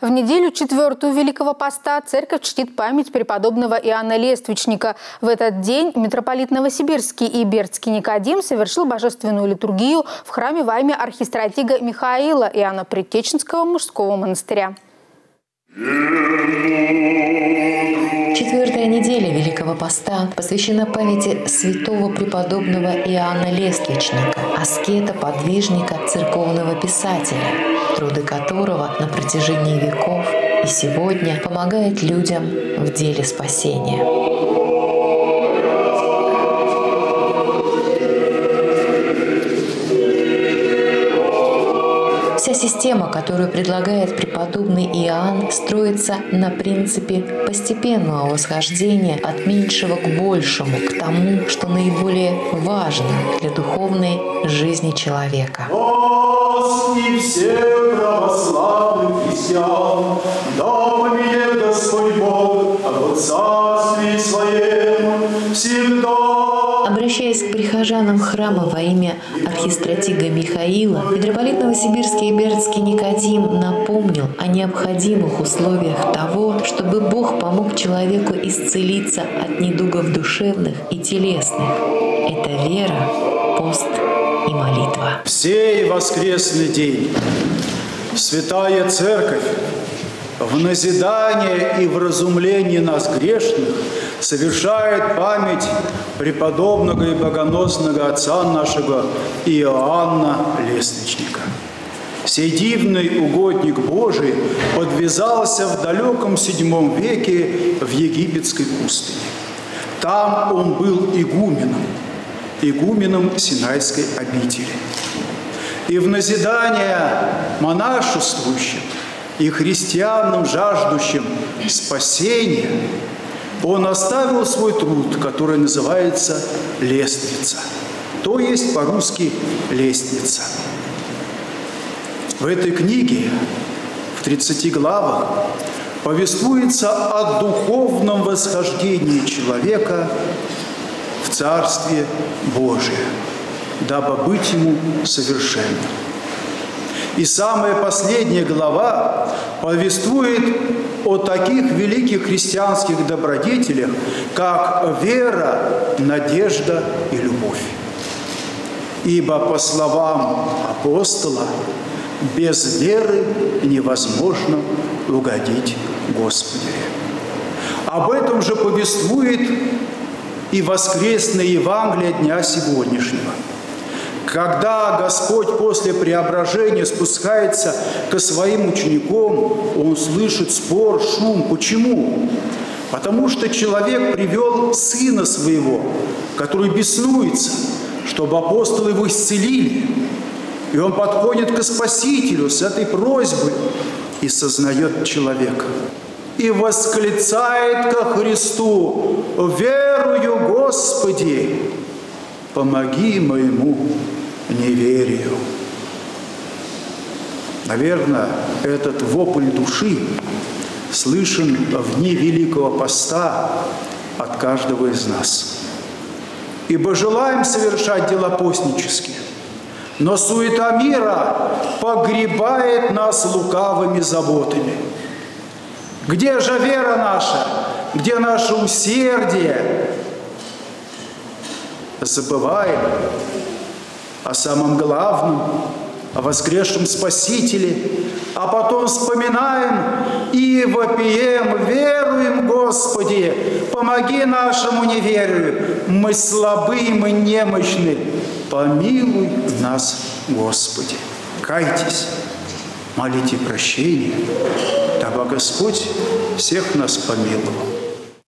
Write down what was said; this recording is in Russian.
В неделю четвертую Великого Поста церковь чтит память преподобного Иоанна Лествичника. В этот день митрополит Новосибирский и Бердский Никодим совершил божественную литургию в храме во имя архистратига Михаила Иоанна Предтеченского мужского монастыря. Четвертая неделя Великого Поста посвящена памяти святого преподобного Иоанна Лествичника, аскета, подвижника, церковного писателя, труды которого на протяжении веков и сегодня помогают людям в деле спасения. Вся система, которую предлагает преподобный Иоанн, строится на принципе постепенного восхождения от меньшего к большему, к тому, что наиболее важно для духовной жизни человека Господь Бог Своем всегда. Обращаясь к прихожанам храма во имя архистратига Михаила, митрополит Новосибирский и Бердский Никодим напомнил о необходимых условиях того, чтобы Бог помог человеку исцелиться от недугов душевных и телесных. Это вера, пост и молитва. В сей воскресный день Святая Церковь в назидание и в разумление нас грешных совершает память преподобного и богоносного отца нашего Иоанна Лестничника. Сей дивный угодник Божий подвязался в далеком седьмом веке в египетской пустыне. Там он был игуменом – игуменом Синайской обители. И в назидание монашествующим и христианам, жаждущим спасения, он оставил свой труд, который называется «Лестница», то есть по-русски «Лестница». В этой книге, в 30 главах, повествуется о духовном восхождении человека в Царствие Божие, дабы быть ему совершенным. И самая последняя глава повествует о таких великих христианских добродетелях, как вера, надежда и любовь. Ибо, по словам апостола, без веры невозможно угодить Господу. Об этом же повествует и воскресное Евангелие дня сегодняшнего. Когда Господь после преображения спускается к своим ученикам, Он слышит спор, шум. Почему? Потому что человек привел сына своего, который беснуется, чтобы апостолы его исцелили. И он подходит к Спасителю с этой просьбой и сознает человека и восклицает ко Христу, «Верую, Господи, помоги моему неверию». Наверное, этот вопль души слышен в дни Великого Поста от каждого из нас. Ибо желаем совершать дела постнические, но суета мира погребает нас лукавыми заботами – где же вера наша? Где наше усердие? Забываем о самом главном, о воскресшем Спасителе, а потом вспоминаем и вопием, веруем, Господи, помоги нашему неверию, мы слабы, мы немощны, помилуй нас, Господи. Кайтесь, молите прощения, дабы Господь всех нас помиловал.